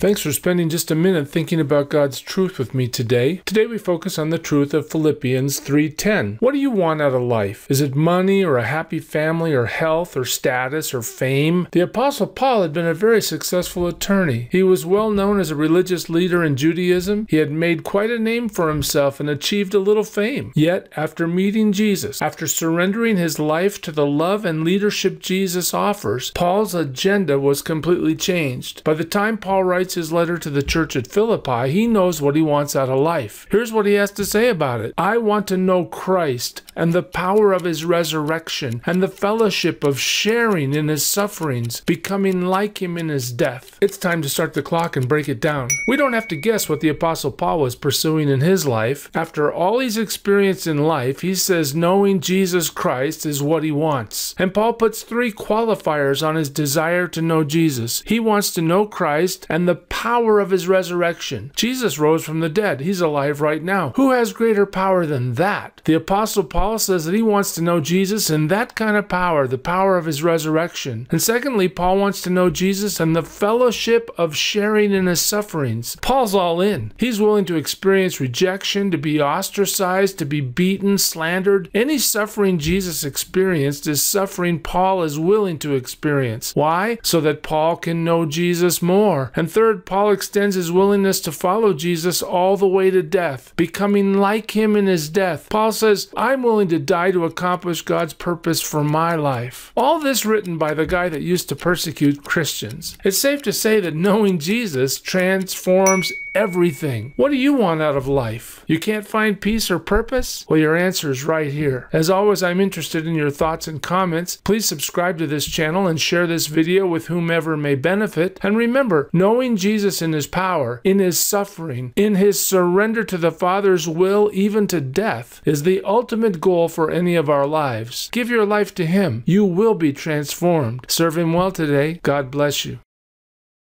Thanks for spending just a minute thinking about God's truth with me today. Today we focus on the truth of Philippians 3:10. What do you want out of life? Is it money or a happy family or health or status or fame? The apostle Paul had been a very successful attorney. He was well known as a religious leader in Judaism. He had made quite a name for himself and achieved a little fame. Yet, after meeting Jesus, after surrendering his life to the love and leadership Jesus offers, Paul's agenda was completely changed. By the time Paul writes his letter to the church at Philippi, he knows what he wants out of life. Here's what he has to say about it I want to know Christ and the power of his resurrection and the fellowship of sharing in his sufferings, becoming like him in his death. It's time to start the clock and break it down. We don't have to guess what the Apostle Paul was pursuing in his life. After all he's experienced in life, he says knowing Jesus Christ is what he wants. And Paul puts three qualifiers on his desire to know Jesus. He wants to know Christ and the power of his resurrection. Jesus rose from the dead. He's alive right now. Who has greater power than that? The Apostle Paul says that he wants to know Jesus and that kind of power, the power of his resurrection. And secondly, Paul wants to know Jesus and the fellowship of sharing in his sufferings. Paul's all in. He's willing to experience rejection, to be ostracized, to be beaten, slandered. Any suffering Jesus experienced is suffering Paul is willing to experience. Why? So that Paul can know Jesus more. And Paul extends his willingness to follow Jesus all the way to death, becoming like him in his death. Paul says, I'm willing to die to accomplish God's purpose for my life. All this written by the guy that used to persecute Christians. It's safe to say that knowing Jesus transforms everything. What do you want out of life? You can't find peace or purpose? Well, your answer is right here. As always, I'm interested in your thoughts and comments. Please subscribe to this channel and share this video with whomever may benefit. And remember, knowing Jesus in his power, in his suffering, in his surrender to the Father's will, even to death, is the ultimate goal for any of our lives. Give your life to him. You will be transformed. Serve him well today. God bless you.